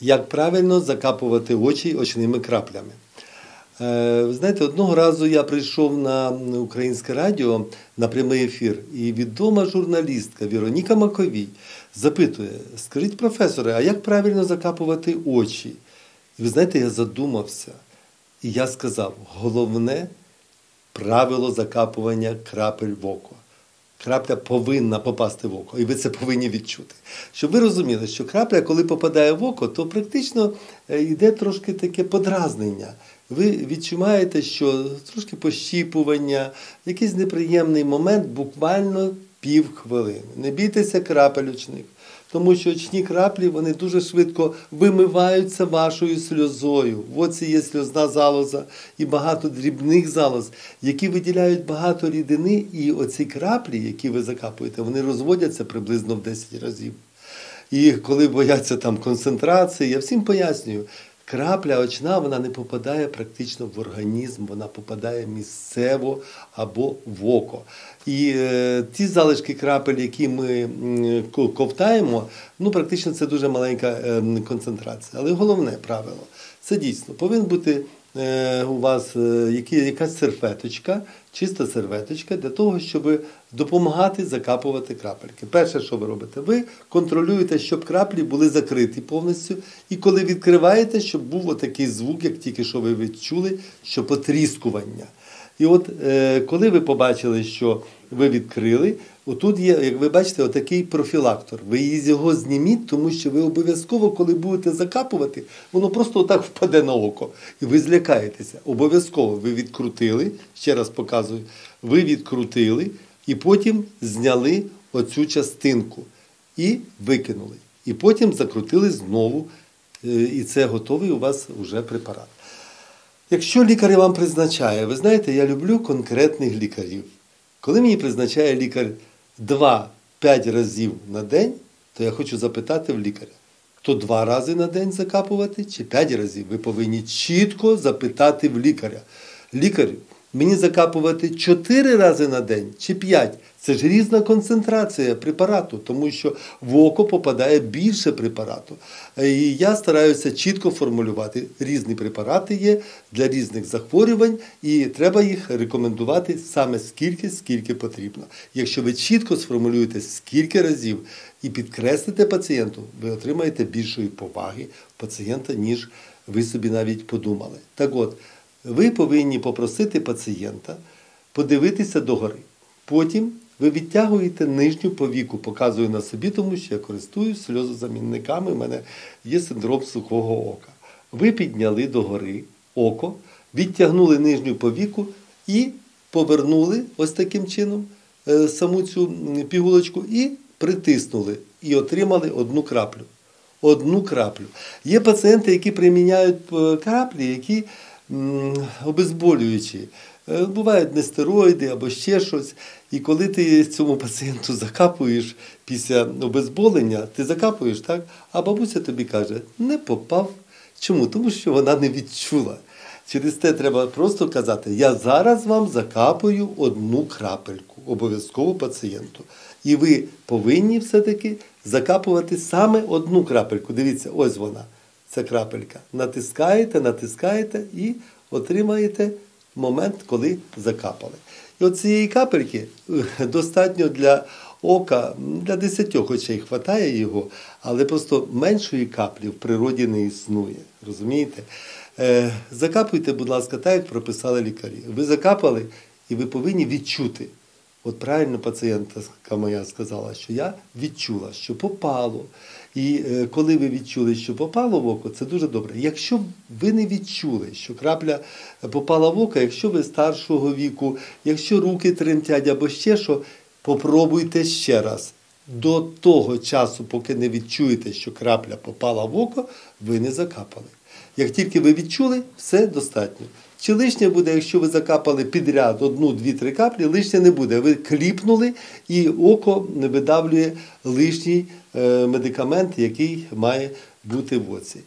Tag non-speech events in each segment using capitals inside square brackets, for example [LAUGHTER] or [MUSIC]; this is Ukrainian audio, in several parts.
Як правильно закапувати очі очними краплями. Е, знаєте, одного разу я прийшов на українське радіо на прямий ефір, і відома журналістка Вероніка Маковій запитує: Скажіть, професоре, а як правильно закапувати очі? І ви знаєте, я задумався. І я сказав: головне правило закапування крапель в око. Крапля повинна попасти в око, і ви це повинні відчути. Щоб ви розуміли, що крапля, коли попадає в око, то практично е, йде трошки таке подразнення. Ви відчуваєте, що трошки пощіпування, якийсь неприємний момент, буквально пів хвилини. Не бійтеся крапелючних тому що очні краплі вони дуже швидко вимиваються вашою сльозою. В оці є сльозна залоза і багато дрібних залоз, які виділяють багато рідини, і оці краплі, які ви закапуєте, вони розводяться приблизно в 10 разів. І коли бояться там концентрації, я всім пояснюю, крапля очна вона не попадає практично в організм, вона попадає місцево або в око. І е, ті залишки крапель, які ми ковтаємо, ну практично це дуже маленька е, концентрація. Але головне правило це дійсно повинен бути. Е, у вас е, якась серветочка, чиста серветочка для того, щоб допомагати закапувати крапельки. Перше, що ви робите, ви контролюєте, щоб краплі були закриті повністю. І коли відкриваєте, щоб був отакий звук, як тільки що ви відчули, що потріскування. І от е, коли ви побачили, що ви відкрили, отут є, як ви бачите, отакий профілактор. Ви його зніміть, тому що ви обов'язково, коли будете закапувати, воно просто отак впаде на око. І ви злякаєтеся. Обов'язково ви відкрутили, ще раз показую, ви відкрутили і потім зняли оцю частинку і викинули. І потім закрутили знову. Е, і це готовий у вас вже препарат. Якщо лікар вам призначає, ви знаєте, я люблю конкретних лікарів. Коли мені призначає лікар 2-5 разів на день, то я хочу запитати в лікаря, то два рази на день закапувати чи 5 разів. Ви повинні чітко запитати в лікаря. Лікарю, мені закапувати 4 рази на день чи 5. Це ж різна концентрація препарату, тому що в око попадає більше препарату. І я стараюся чітко формулювати. Різні препарати є для різних захворювань, і треба їх рекомендувати саме скільки, скільки потрібно. Якщо ви чітко сформулюєте скільки разів і підкреслите пацієнту, ви отримаєте більшої поваги пацієнта, ніж ви собі навіть подумали. Так от, ви повинні попросити пацієнта подивитися догори. Потім ви відтягуєте нижню повіку, показую на собі, тому що я користуюсь сльозозамінниками, у мене є синдром сухого ока. Ви підняли догори око, відтягнули нижню повіку і повернули ось таким чином е, саму цю пігулочку і притиснули, і отримали одну краплю. Одну краплю. Є пацієнти, які приміняють е, краплі, які обезболюючі. Е, бувають нестероїди або ще щось. І коли ти цьому пацієнту закапуєш після обезболення, ти закапуєш, так? А бабуся тобі каже, не попав. Чому? Тому що вона не відчула. Через те треба просто казати, я зараз вам закапую одну крапельку, обов'язково пацієнту. І ви повинні все-таки закапувати саме одну крапельку. Дивіться, ось вона, ця крапелька. Натискаєте, натискаєте і отримаєте момент, коли закапали. І от цієї капельки е, достатньо для ока, для десятьох очей хватає його, але просто меншої каплі в природі не існує. Розумієте? Е, закапуйте, будь ласка, так, як прописали лікарі. Ви закапали і ви повинні відчути. От правильно пацієнтка моя сказала, що я відчула, що попало. І е, коли ви відчули, що попало в око, це дуже добре. Якщо ви не відчули, що крапля попала в око, якщо ви старшого віку, якщо руки тремтять або ще що, попробуйте ще раз. До того часу, поки не відчуєте, що крапля попала в око, ви не закапали. Як тільки ви відчули, все достатньо. Чи лишнє буде, якщо ви закапали підряд одну, дві, три каплі, лишнє не буде. Ви кліпнули і око не видавлює лишній е, медикамент, який має бути в оці.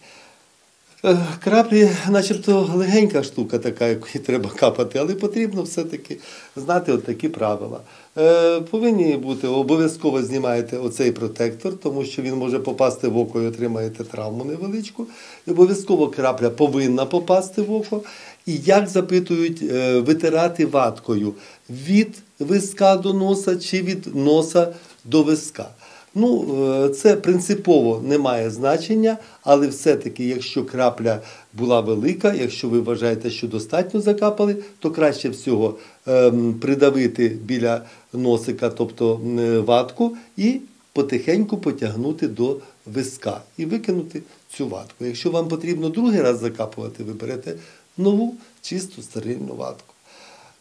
Е, Краплі, начебто, легенька штука, така, яку треба капати, але потрібно все-таки знати от такі правила. Е, повинні бути, обов'язково знімаєте оцей протектор, тому що він може попасти в око і отримаєте травму невеличку. І обов'язково крапля повинна попасти в око. І як запитують, е, витирати ваткою від виска до носа чи від носа до виска. Ну, е, це принципово не має значення, але все-таки, якщо крапля була велика, якщо ви вважаєте, що достатньо закапали, то краще всього ем, придавити біля носика, тобто е, ватку, і потихеньку потягнути до виска і викинути цю ватку. Якщо вам потрібно другий раз закапувати, ви берете нову чисту стерильну ватку.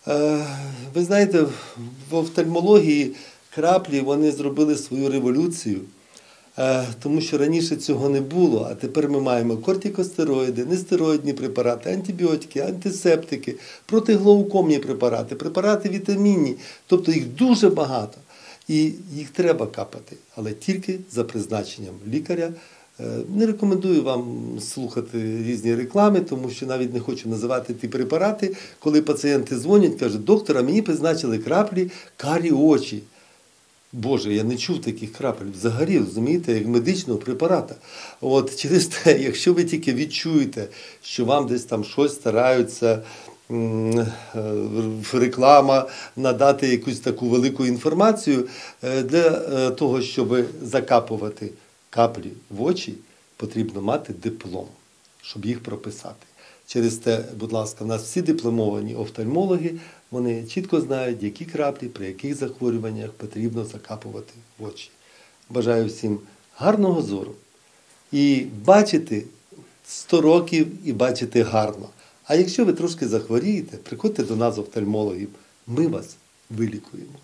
Е, Ви знаєте, в офтальмології краплі вони зробили свою революцію, е, тому що раніше цього не було, а тепер ми маємо кортикостероїди, нестероїдні препарати, антибіотики, антисептики, протиглоукомні препарати, препарати вітамінні. Тобто їх дуже багато. І їх треба капати, але тільки за призначенням лікаря. Е, Не рекомендую вам слухати різні реклами, тому що навіть не хочу називати ті препарати, коли пацієнти дзвонять, кажуть, доктора, мені призначили краплі карі очі. Боже, я не чув таких крапель взагалі, розумієте, як медичного препарата. От через те, [LAUGHS] якщо ви тільки відчуєте, що вам десь там щось стараються е, реклама надати якусь таку велику інформацію, е, для того, щоб закапувати каплі в очі, потрібно мати диплом, щоб їх прописати. Через те, будь ласка, в нас всі дипломовані офтальмологи, вони чітко знають, які краплі, при яких захворюваннях потрібно закапувати в очі. Бажаю всім гарного зору і бачити 100 років і бачити гарно. А якщо ви трошки захворієте, приходьте до нас офтальмологів, ми вас вилікуємо.